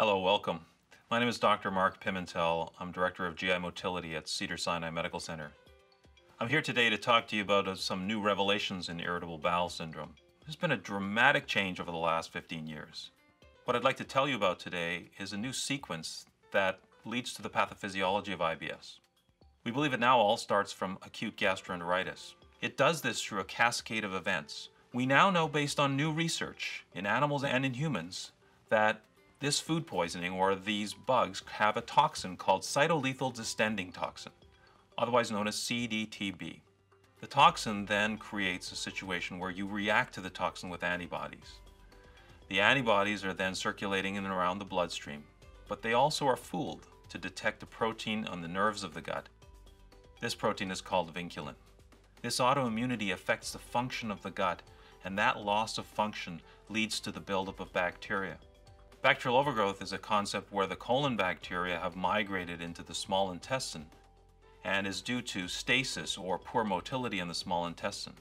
Hello, welcome. My name is Dr. Mark Pimentel. I'm Director of GI Motility at Cedars-Sinai Medical Center. I'm here today to talk to you about uh, some new revelations in irritable bowel syndrome. There's been a dramatic change over the last 15 years. What I'd like to tell you about today is a new sequence that leads to the pathophysiology of IBS. We believe it now all starts from acute gastroenteritis. It does this through a cascade of events. We now know based on new research in animals and in humans that this food poisoning or these bugs have a toxin called cytolethal distending toxin, otherwise known as CDTB. The toxin then creates a situation where you react to the toxin with antibodies. The antibodies are then circulating in and around the bloodstream, but they also are fooled to detect a protein on the nerves of the gut. This protein is called vinculin. This autoimmunity affects the function of the gut, and that loss of function leads to the buildup of bacteria. Bacterial overgrowth is a concept where the colon bacteria have migrated into the small intestine and is due to stasis or poor motility in the small intestine.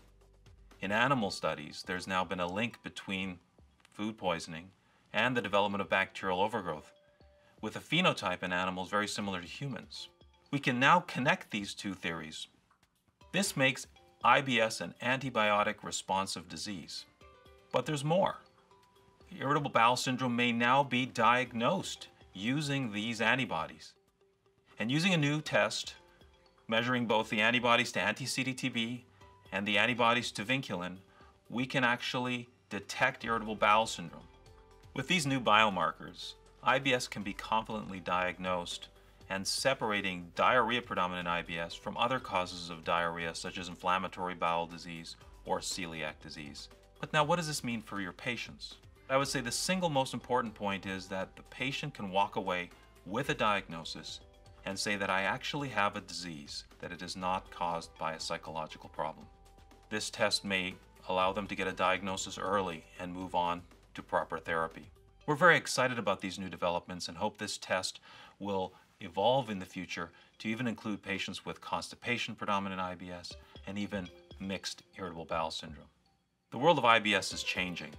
In animal studies, there's now been a link between food poisoning and the development of bacterial overgrowth, with a phenotype in animals very similar to humans. We can now connect these two theories. This makes IBS an antibiotic responsive disease. But there's more irritable bowel syndrome may now be diagnosed using these antibodies. And using a new test measuring both the antibodies to anti-CDTB and the antibodies to vinculin, we can actually detect irritable bowel syndrome. With these new biomarkers, IBS can be confidently diagnosed and separating diarrhea predominant IBS from other causes of diarrhea such as inflammatory bowel disease or celiac disease. But now what does this mean for your patients? I would say the single most important point is that the patient can walk away with a diagnosis and say that I actually have a disease, that it is not caused by a psychological problem. This test may allow them to get a diagnosis early and move on to proper therapy. We're very excited about these new developments and hope this test will evolve in the future to even include patients with constipation predominant IBS and even mixed irritable bowel syndrome. The world of IBS is changing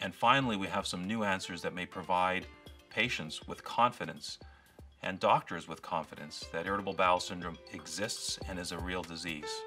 and finally, we have some new answers that may provide patients with confidence and doctors with confidence that irritable bowel syndrome exists and is a real disease.